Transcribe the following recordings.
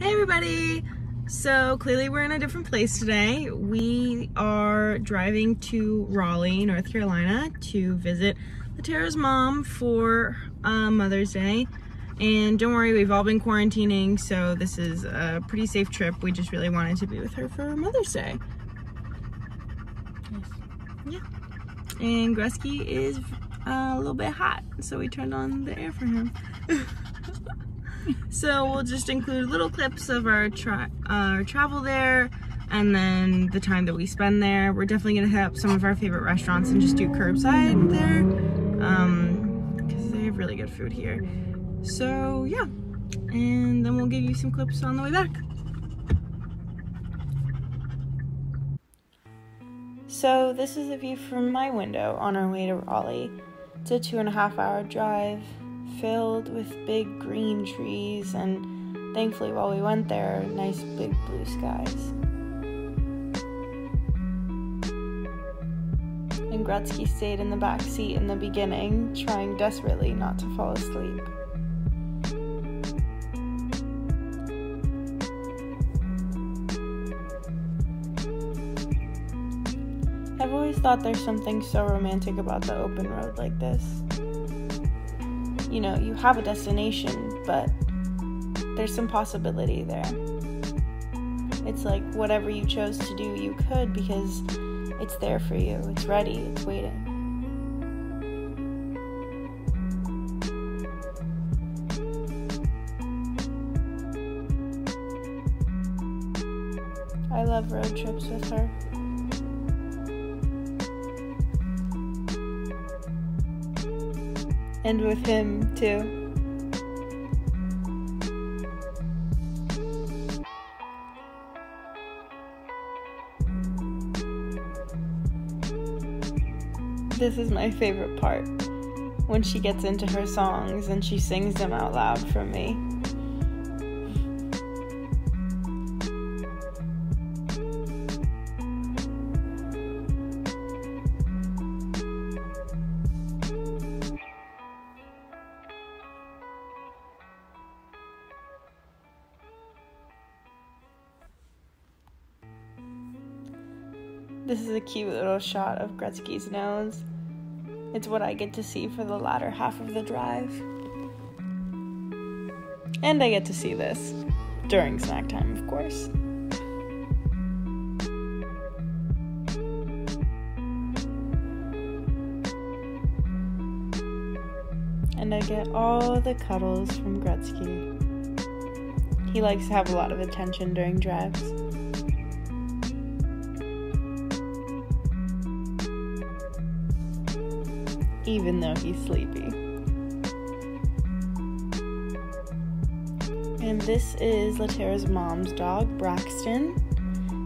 Hey everybody! So clearly we're in a different place today. We are driving to Raleigh, North Carolina to visit Latierra's mom for uh, Mother's Day. And don't worry, we've all been quarantining, so this is a pretty safe trip. We just really wanted to be with her for Mother's Day. Yeah. And Gretzky is uh, a little bit hot, so we turned on the air for him. so we'll just include little clips of our, tra our travel there and then the time that we spend there. We're definitely gonna hit up some of our favorite restaurants and just do curbside there um, because they have really good food here. So yeah, and then we'll give you some clips on the way back. So this is a view from my window on our way to Raleigh. It's a two and a half hour drive filled with big green trees and thankfully while we went there, nice big blue skies. And Gretzky stayed in the back seat in the beginning, trying desperately not to fall asleep. I've always thought there's something so romantic about the open road like this. You know, you have a destination, but there's some possibility there. It's like whatever you chose to do, you could because it's there for you, it's ready, it's waiting. I love road trips with her. And with him too. This is my favorite part when she gets into her songs and she sings them out loud for me. This is a cute little shot of Gretzky's nose. It's what I get to see for the latter half of the drive. And I get to see this during snack time, of course. And I get all the cuddles from Gretzky. He likes to have a lot of attention during drives. Even though he's sleepy. And this is Latierra's mom's dog, Braxton.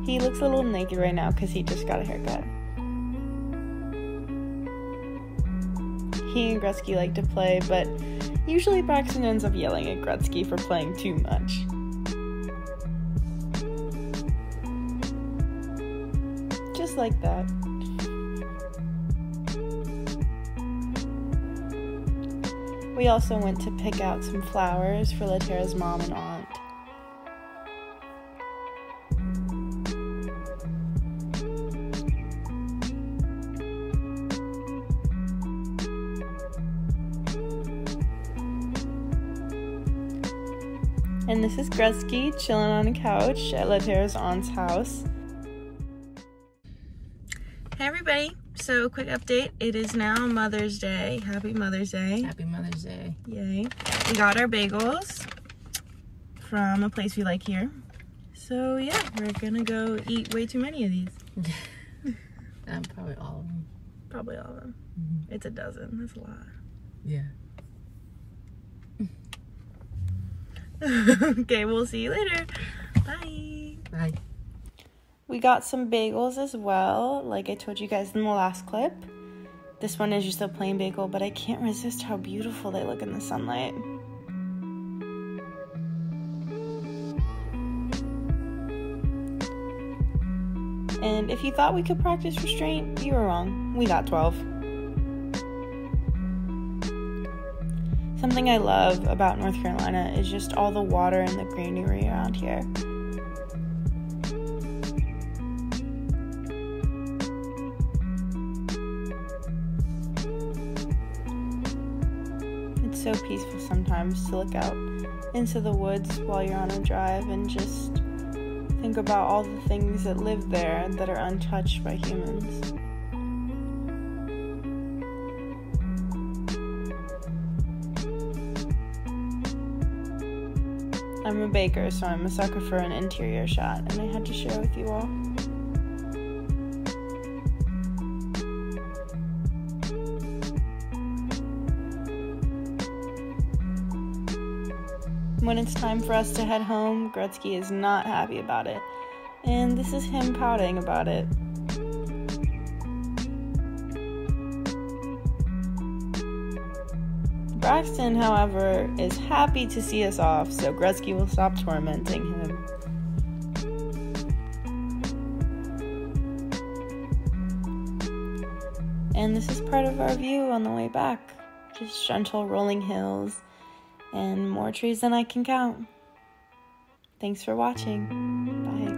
He looks a little naked right now because he just got a haircut. He and Gretzky like to play, but usually Braxton ends up yelling at Gretzky for playing too much. Just like that. We also went to pick out some flowers for Latierra's mom and aunt. And this is Gretzky chilling on a couch at Latierra's aunt's house. Hey everybody, so, quick update. It is now Mother's Day. Happy Mother's Day. Happy Mother's Day. Yay. We got our bagels from a place we like here. So, yeah, we're gonna go eat way too many of these. um, probably all of them. Probably all of them. Mm -hmm. It's a dozen. That's a lot. Yeah. okay, we'll see you later. Bye. Bye. We got some bagels as well, like I told you guys in the last clip. This one is just a plain bagel, but I can't resist how beautiful they look in the sunlight. And if you thought we could practice restraint, you were wrong. We got 12. Something I love about North Carolina is just all the water and the greenery around here. So peaceful sometimes to look out into the woods while you're on a drive and just think about all the things that live there that are untouched by humans. I'm a baker, so I'm a sucker for an interior shot, and I had to share with you all. When it's time for us to head home, Gretzky is not happy about it, and this is him pouting about it. Braxton, however, is happy to see us off, so Gretzky will stop tormenting him. And this is part of our view on the way back. Just gentle rolling hills and more trees than I can count. Thanks for watching. Bye.